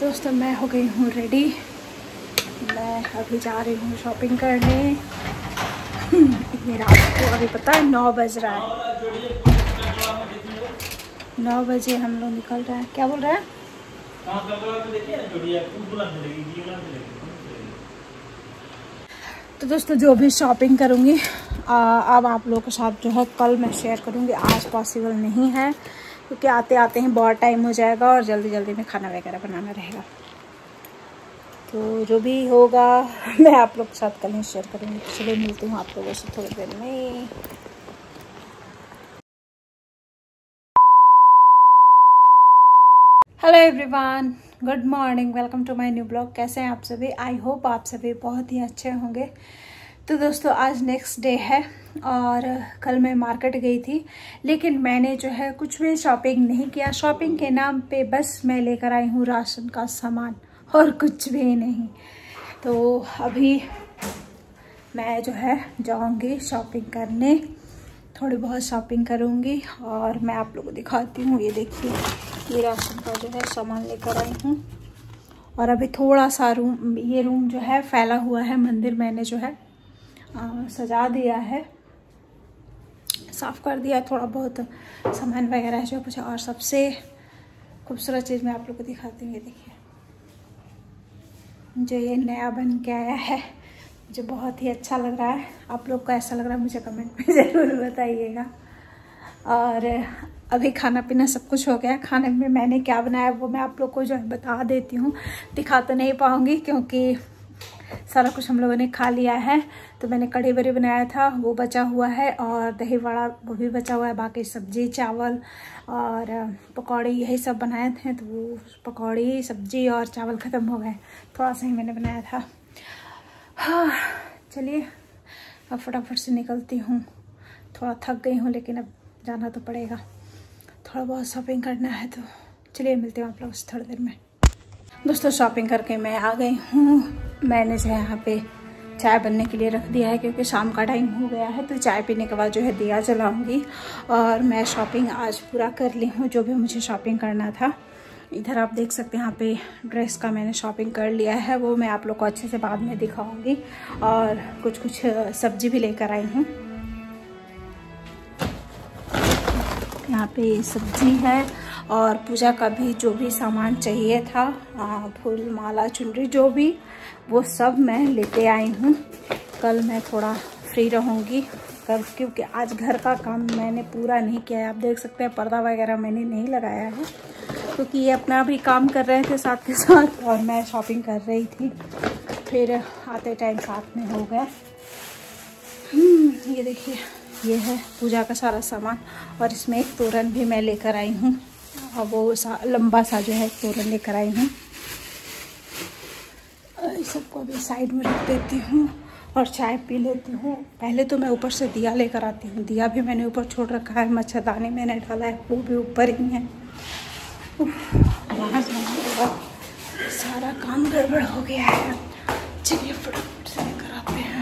दोस्तों मैं हो गई हूँ रेडी मैं अभी जा रही हूँ शॉपिंग करने। इतनी रात को अभी पता है, नौ बज रहा है। नौ बजे हम लोग निकल रहे हैं। क्या बोल रहे हैं? तो दोस्तों, जो भी शॉपिंग करूँगी अब आप लोगों के साथ जो है, कल मैं शेयर करूँगी। आज पॉसिबल नहीं है। क्योंकि आते आते हैं बहुत टाइम हो जाएगा और जल्दी जल्दी में खाना वगैरह बनाना रहेगा। तो जो भी होगा, मैं आप लोग के साथ कल ही शेयर करूँगी। चलिए, मिलती हूँ आप लोगों से थोड़ी देर में। Hello everyone good morning welcome to my new blog कैसे हैं आप सभी? आई होप आप सभी बहुत ही अच्छे होंगे। तो दोस्तों, आज नेक्स्ट डे है। और कल मैं मार्केट गई थी लेकिन मैंने जो है कुछ भी शॉपिंग नहीं किया। शॉपिंग के नाम पे बस मैं लेकर आई हूँ राशन का सामान और कुछ भी नहीं। तो अभी मैं जो है जाऊँगी शॉपिंग करने। थोड़ी बहुत शॉपिंग करूँगी और मैं आप लोगों को दिखाती हूँ। ये देखिए ये राशन का जो है सामान लेकर आई हूँ। और अभी थोड़ा सा रूम ये रूम जो है फैला हुआ है मंदिर मैंने जो है आ, सजा दिया है। साफ़ कर दिया थोड़ा बहुत सामान वगैरह जो कुछ और सबसे खूबसूरत चीज़ मैं आप लोग को दिखाती हूँ, ये देखिए। जो ये नया बन के आया है, जो बहुत ही अच्छा लग रहा है। आप लोग को ऐसा लग रहा है, मुझे कमेंट में ज़रूर बताइएगा। और अभी खाना पीना सब कुछ हो गया खाने में मैंने क्या बनाया, वो मैं आप लोग को जो है बता देती हूँ। दिखा तो नहीं पाऊँगी, क्योंकि सारा कुछ हम लोगों ने खा लिया है। तो मैंने कढ़ी बड़ी बनाया था, वो बचा हुआ है और दही वड़ा वो भी बचा हुआ है, बाकी सब्ज़ी, चावल और पकौड़ी यही सब बनाए थे। तो वो पकौड़ी, सब्ज़ी और चावल ख़त्म हो गए। थोड़ा सा ही मैंने बनाया था। हाँ चलिए, अब फटाफट से निकलती हूँ। थोड़ा थक गई हूँ, लेकिन अब जाना तो पड़ेगा। थोड़ा बहुत शॉपिंग करना है तो चलिए मिलते हैं आप लोग थोड़ी देर में। दोस्तों, शॉपिंग करके मैं आ गई हूँ। मैंने जो है यहाँ पे चाय बनने के लिए रख दिया है, क्योंकि शाम का टाइम हो गया है तो चाय पीने के बाद जो है दिया जलाऊँगी। और मैं शॉपिंग आज पूरा कर ली हूँ, जो भी मुझे शॉपिंग करना था। इधर आप देख सकते हैं, यहाँ पे ड्रेस का मैंने शॉपिंग कर लिया है, वो मैं आप लोग को अच्छे से बाद में दिखाऊँगी। और कुछ कुछ सब्ज़ी भी लेकर आई हूँ। यहाँ पे सब्ज़ी है और पूजा का भी जो भी सामान चाहिए था फूल माला चुनरी जो भी वो सब मैं लेते आई हूँ। कल मैं थोड़ा फ्री रहूँगी कल क्योंकि आज घर का काम मैंने पूरा नहीं किया है। आप देख सकते हैं पर्दा वगैरह मैंने नहीं लगाया है क्योंकि ये अपना भी काम कर रहे थे साथ के साथ और मैं शॉपिंग कर रही थी। फिर आते टाइम साथ में हो गया। हम्म, ये देखिए ये है पूजा का सारा सामान और इसमें एक तोरण भी मैं लेकर आई हूँ। और वो सा, लंबा सा जो है तोरन लेकर आई हूँ। सबको अभी साइड में रख देती हूँ और चाय पी लेती हूँ। पहले तो मैं ऊपर से दिया लेकर आती हूँ। दिया भी मैंने ऊपर छोड़ रखा है मच्छरदानी मैंने डाला है, वो भी ऊपर ही है। वहाँ से सारा काम गड़बड़ हो गया है। चलिए फटाफट से लेकर आते हैं।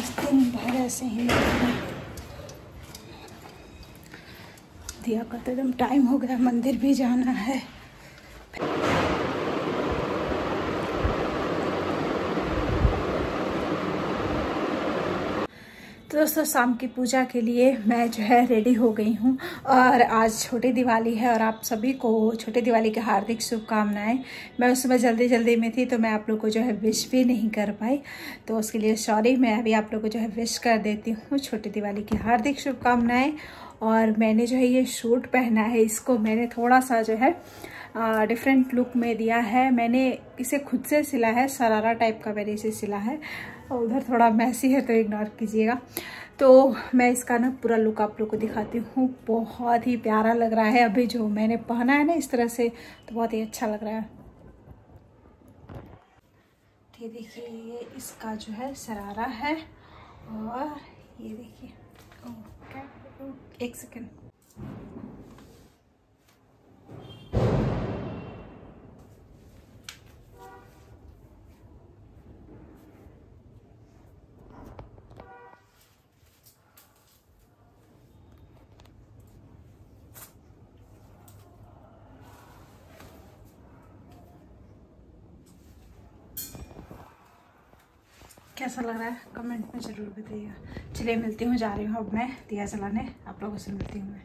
दिन भर ऐसे ही दिया का तो एकदम टाइम हो गया, मंदिर भी जाना है। दोस्तों, शाम की पूजा के लिए मैं जो है रेडी हो गई हूँ और आज छोटी दिवाली है और आप सभी को छोटी दिवाली की हार्दिक शुभकामनाएँ। मैं उस समय जल्दी जल्दी में थी तो मैं आप लोग को जो है विश भी नहीं कर पाई तो उसके लिए सॉरी मैं अभी आप लोग को जो है विश कर देती हूँ छोटी दिवाली की हार्दिक शुभकामनाएँ। और मैंने जो है ये सूट पहना है, इसको मैंने थोड़ा सा जो है डिफरेंट लुक में दिया है। मैंने इसे खुद से सिला है सरारा टाइप का मैंने इसे सिला है। और उधर थोड़ा मैसी है तो इग्नोर कीजिएगा। तो मैं इसका ना पूरा लुक आप लोग को दिखाती हूँ। बहुत ही प्यारा लग रहा है अभी जो मैंने पहना है ना इस तरह से तो बहुत ही अच्छा लग रहा है। ये देखिए, ये इसका जो है सरारा है। और ये देखिए एक सेकेंड कैसा लग रहा है? कमेंट में ज़रूर बताइएगा। चलिए, मिलती हूँ, जा रही हूँ अब मैं, दिया जलाने आप लोगों से मिलती हूँ मैं।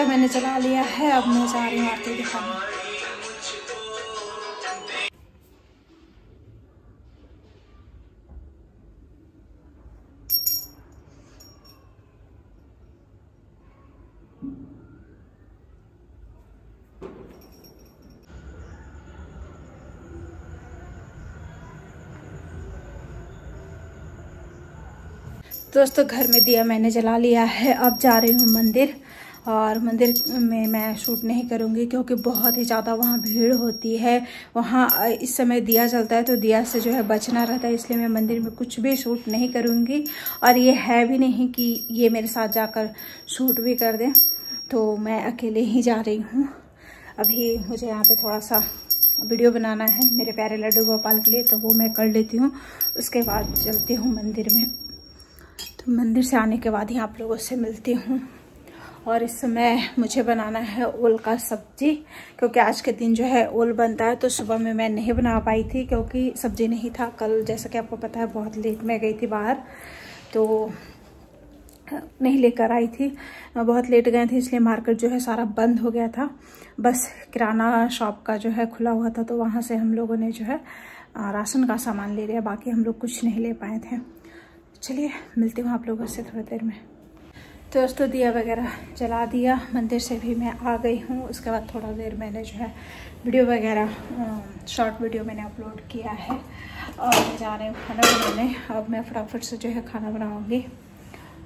दिया, मैंने चला लिया है, अब मैं जा रही हूँ आरती दिखाने दोस्तों, घर में दिया मैंने जला लिया है, अब जा रही हूँ मंदिर। और मंदिर में मैं शूट नहीं करूँगी क्योंकि बहुत ही ज़्यादा वहाँ भीड़ होती है। वहाँ इस समय दिया जलता है तो दिया से जो है बचना रहता है, इसलिए मैं मंदिर में कुछ भी शूट नहीं करूँगी। और ये है भी नहीं कि ये मेरे साथ जाकर शूट भी कर दें तो मैं अकेले ही जा रही हूँ। अभी मुझे यहाँ पे थोड़ा सा वीडियो बनाना है मेरे प्यारे लड्डू गोपाल के लिए तो वो मैं कर लेती हूँ। उसके बाद चलती हूँ मंदिर में। तो मंदिर से आने के बाद ही आप लोगों से मिलती हूँ। और इस समय मुझे बनाना है ओल का सब्ज़ी, क्योंकि आज के दिन जो है ओल बनता है तो सुबह में मैं नहीं बना पाई थी, क्योंकि सब्ज़ी नहीं था। कल जैसा कि आपको पता है, बहुत लेट में गई थी बाहर तो नहीं लेकर आई थी। बहुत लेट गए थे, इसलिए मार्केट जो है सारा बंद हो गया था। बस किराना शॉप का जो है खुला हुआ था तो वहाँ से हम लोगों ने जो है राशन का सामान ले लिया, बाकी हम लोग कुछ नहीं ले पाए थे। चलिए, मिलती हूँ आप लोगों से थोड़ी देर में। दोस्तों, दिया वगैरह जला दिया। मंदिर से भी मैं आ गई हूँ। उसके बाद थोड़ा देर मैंने जो है वीडियो वगैरह शॉर्ट वीडियो मैंने अपलोड किया है। और मैं जा रही हूँ खाना बनाने। अब मैं फटाफट से जो है खाना बनाऊँगी।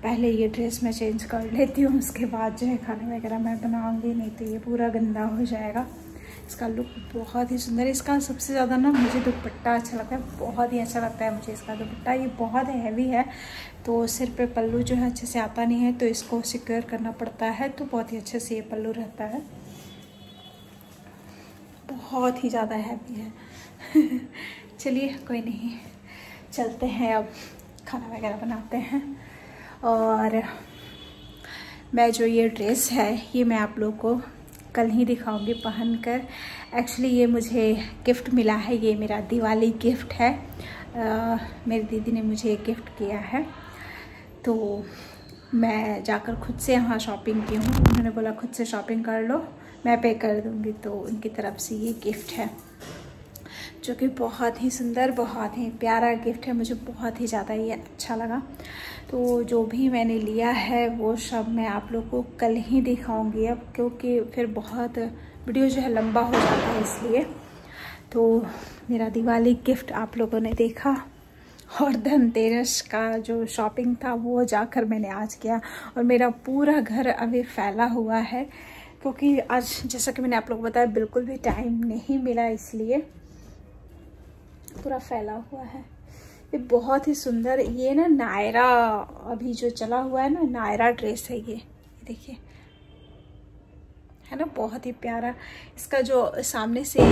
पहले ये ड्रेस मैं चेंज कर लेती हूँ। उसके बाद जो है खाना वगैरह मैं बनाऊँगी, नहीं तो ये पूरा गंदा हो जाएगा। इसका लुक बहुत ही सुंदर है। इसका सबसे ज़्यादा ना मुझे दुपट्टा अच्छा लगता है। बहुत ही अच्छा लगता है मुझे इसका दुपट्टा। ये बहुत हैवी है तो सिर पे पल्लू जो है अच्छे से आता नहीं है तो इसको सिक्योर करना पड़ता है तो बहुत ही अच्छे से ये पल्लू रहता है। बहुत ही ज़्यादा हैवी है। चलिए, कोई नहीं। चलते हैं अब, खाना वगैरह बनाते हैं। और मैं जो ये ड्रेस है, ये मैं आप लोग को कल ही दिखाऊँगी पहन कर एक्चुअली ये मुझे गिफ्ट मिला है ये मेरा दिवाली गिफ्ट है। आ, मेरी दीदी ने मुझे गिफ्ट किया है। तो मैं जाकर खुद से यहाँ शॉपिंग की हूँ। उन्होंने बोला खुद से शॉपिंग कर लो मैं पे कर दूँगी। तो उनकी तरफ़ से ये गिफ्ट है। जो कि बहुत ही सुंदर, बहुत ही प्यारा गिफ्ट है। मुझे बहुत ही ज़्यादा ये अच्छा लगा। तो जो भी मैंने लिया है, वो सब मैं आप लोग को कल ही दिखाऊँगी अब, क्योंकि फिर बहुत वीडियो जो है लंबा हो जाता है इसलिए। तो मेरा दिवाली गिफ्ट आप लोगों ने देखा। और धनतेरस का जो शॉपिंग था, वो जाकर मैंने आज किया। और मेरा पूरा घर अभी फैला हुआ है, क्योंकि आज जैसा कि मैंने आप लोग को बताया, बिल्कुल भी टाइम नहीं मिला इसलिए। पूरा फैला हुआ है। ये बहुत ही सुंदर, ये ना नायरा अभी जो चला हुआ है ना, नायरा ड्रेस है ये। देखिए। है ना, बहुत ही प्यारा। इसका जो सामने से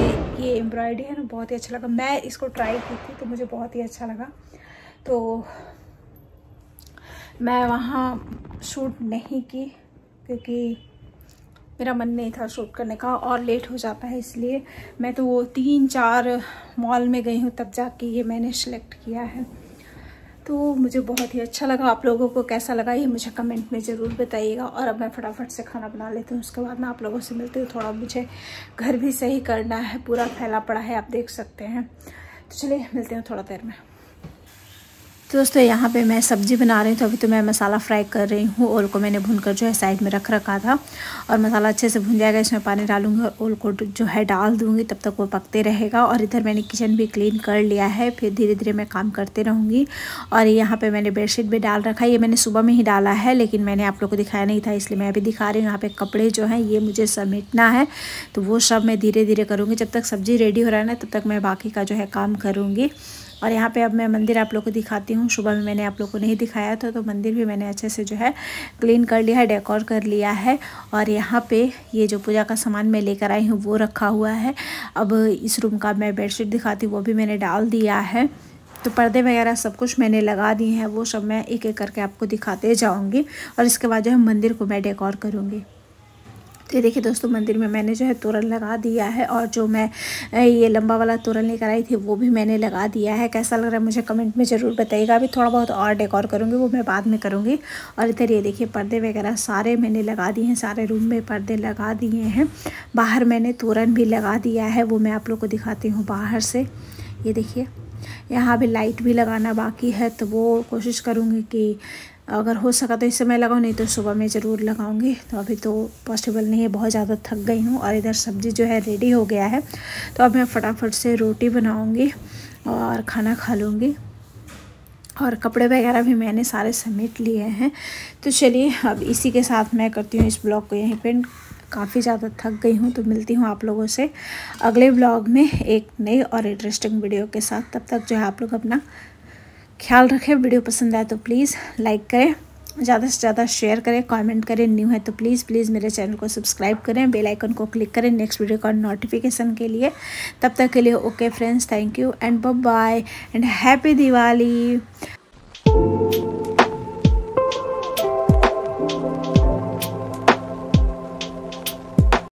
ये एम्ब्रॉयडरी है ना, बहुत ही अच्छा लगा। मैं इसको ट्राई की थी तो मुझे बहुत ही अच्छा लगा। तो मैं वहाँ शूट नहीं की, क्योंकि मेरा मन नहीं था शूट करने का और लेट हो जाता है इसलिए मैं तो वो तीन चार मॉल में गई हूँ तब जाके ये मैंने सेलेक्ट किया है। तो मुझे बहुत ही अच्छा लगा। आप लोगों को कैसा लगा ये मुझे कमेंट में ज़रूर बताइएगा और अब मैं फटाफट से खाना बना लेती हूँ। उसके बाद मैं आप लोगों से मिलती हूँ। थोड़ा मुझे घर भी सही करना है। पूरा फैला पड़ा है, आप देख सकते हैं। तो चलिए, मिलते हैं थोड़ा देर में। तो दोस्तों, यहाँ पे मैं सब्ज़ी बना रही हूँ तो अभी तो मैं मसाला फ्राई कर रही हूँ ओल को मैंने भूनकर जो है साइड में रख रखा था, और मसाला अच्छे से भून जाएगा, इसमें पानी डालूँगी और ओल को जो है डाल दूँगी, तब तक वो पकते रहेगा, और इधर मैंने किचन भी क्लीन कर लिया है, फिर धीरे धीरे मैं काम करते रहूँगी, और यहाँ पर मैंने बेडशीट भी डाल रखा है, ये मैंने सुबह में ही डाला है, लेकिन मैंने आप लोग को दिखाया नहीं था, इसलिए मैं अभी दिखा रही हूँ, यहाँ पर कपड़े जो हैं, ये मुझे समेटना है तो वो सब मैं धीरे धीरे करूँगी, जब तक सब्ज़ी रेडी हो रहा है ना, तब तक मैं बाकी का जो है काम करूँगी। और यहाँ पे अब मैं मंदिर आप लोग को दिखाती हूँ। सुबह में मैंने आप लोग को नहीं दिखाया था तो मंदिर भी मैंने अच्छे से जो है क्लीन कर लिया है डेकोर कर लिया है। और यहाँ पे ये जो पूजा का सामान मैं लेकर आई हूँ, वो रखा हुआ है। अब इस रूम का मैं बेडशीट दिखाती हूँ, वो भी मैंने डाल दिया है। तो पर्दे वगैरह सब कुछ मैंने लगा दिए हैं, वो सब मैं एक एक करके आपको दिखाते जाऊँगी। और इसके बाद जो है मंदिर को मैं डेकोर करूँगी। ये देखिए दोस्तों, मंदिर में मैंने जो है तोरण लगा दिया है और जो मैं ये लंबा वाला तोरण लेकर आई थी, वो भी मैंने लगा दिया है। कैसा लग रहा है मुझे कमेंट में ज़रूर बताइएगा। अभी थोड़ा बहुत और डेकोर करूँगी, वो मैं बाद में करूँगी। और इधर ये देखिए पर्दे वगैरह सारे मैंने लगा दिए हैं, सारे रूम में पर्दे लगा दिए हैं। बाहर मैंने तोरण भी लगा दिया है, वो मैं आप लोग को दिखाती हूँ बाहर से। ये देखिए, यहाँ भी लाइट भी लगाना बाकी है तो वो कोशिश करूँगी कि अगर हो सका तो इस समय लगाऊँ नहीं तो सुबह में ज़रूर लगाऊँगी। तो अभी तो पॉसिबल नहीं है, बहुत ज़्यादा थक गई हूँ और इधर सब्ज़ी जो है रेडी हो गया है। तो अब मैं फटाफट से रोटी बनाऊँगी और खाना खा लूँगी। और कपड़े वगैरह भी मैंने सारे समेट लिए हैं। तो चलिए, अब इसी के साथ मैं करती हूँ इस ब्लॉग को यहीं पर काफ़ी ज़्यादा थक गई हूँ तो मिलती हूँ आप लोगों से अगले ब्लॉग में एक नई और इंटरेस्टिंग वीडियो के साथ। तब तक जो है आप लोग अपना ख्याल रखें, वीडियो पसंद आए तो प्लीज़ लाइक करें, ज़्यादा से ज़्यादा शेयर करें कमेंट करें न्यू है तो प्लीज़ प्लीज़ मेरे चैनल को सब्सक्राइब करें बेल आइकन को क्लिक करें नेक्स्ट वीडियो का नोटिफिकेशन के लिए। तब तक के लिए okay friends thank you and bye and happy Diwali.